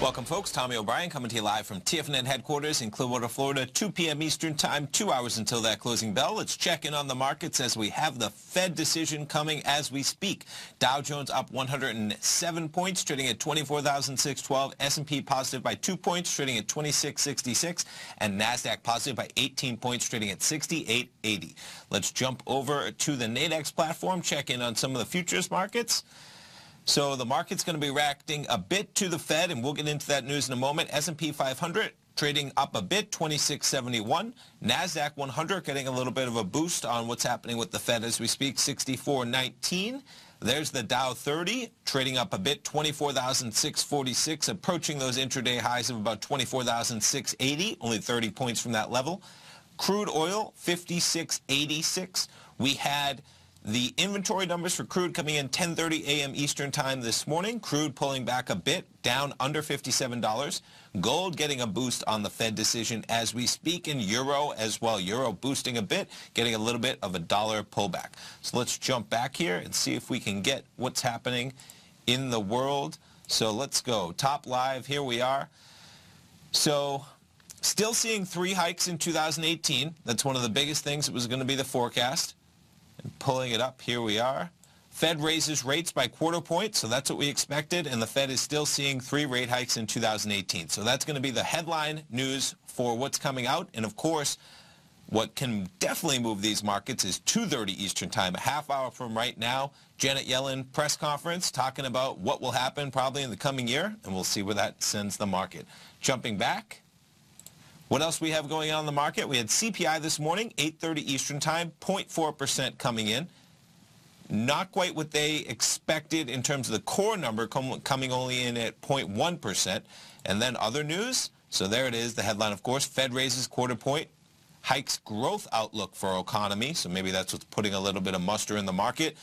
Welcome, folks. Tommy O'Brien coming to you live from TFNN headquarters in Clearwater, Florida, 2 p.m. Eastern Time, two hours until that closing bell. Let's check in on the markets as we have the Fed decision coming as we speak. Dow Jones up 107 points, trading at 24,612. S&P positive by two points, trading at 2666. And NASDAQ positive by 18 points, trading at 6880. Let's jump over to the Nadex platform, check in on some of the futures markets. So the market's going to be reacting a bit to the Fed, and we'll get into that news in a moment. S&P 500 trading up a bit, 2671. NASDAQ 100 getting a little bit of a boost on what's happening with the Fed as we speak, 6419. There's the Dow 30 trading up a bit, 24,646, approaching those intraday highs of about 24,680, only 30 points from that level. Crude oil, 5686. We had the inventory numbers for crude coming in 10.30 a.m. Eastern Time this morning. Crude pulling back a bit, down under $57. Gold getting a boost on the Fed decision as we speak in Euro as well. Euro boosting a bit, getting a little bit of a dollar pullback. So let's jump back here and see if we can get what's happening in the world. So let's go. Top live, here we are. So still seeing three hikes in 2018. That's one of the biggest things that was going to be the forecast. And pulling it up, here we are. Fed raises rates by quarter point, so that's what we expected, and the Fed is still seeing three rate hikes in 2018. So that's going to be the headline news for what's coming out. And of course, what can definitely move these markets is 2.30 Eastern Time, a half hour from right now. Janet Yellen press conference talking about what will happen probably in the coming year, and we'll see where that sends the market. Jumping back, what else we have going on in the market? We had CPI this morning, 8.30 Eastern Time, 0.4% coming in. Not quite what they expected in terms of the core number com coming only in at 0.1%. And then other news. So there it is, the headline, of course. Fed raises quarter point, hikes growth outlook for economy. So maybe that's what's putting a little bit of muster in the market.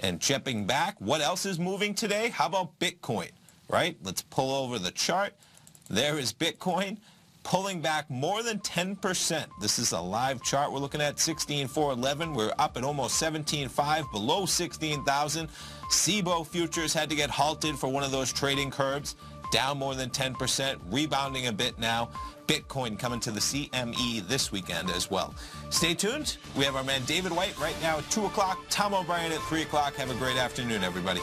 And chipping back, what else is moving today? How about Bitcoin, right? Let's pull over the chart. There is Bitcoin pulling back more than 10%. This is a live chart we're looking at, 16,411. We're up at almost 17.5, below 16,000. Cboe futures had to get halted for one of those trading curbs, down more than 10%, rebounding a bit now. Bitcoin coming to the CME this weekend as well. Stay tuned. We have our man David White right now at 2 o'clock, Tom O'Brien at 3 o'clock. Have a great afternoon, everybody.